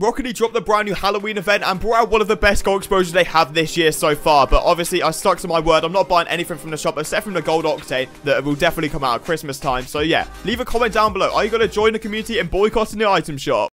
Rocket League dropped the brand new Halloween event and brought out one of the best gold exposures they have this year so far. But obviously, I stuck to my word. I'm not buying anything from the shop except from the gold octane that will definitely come out at Christmas time. So yeah, leave a comment down below. Are you going to join the community and boycotting the item shop?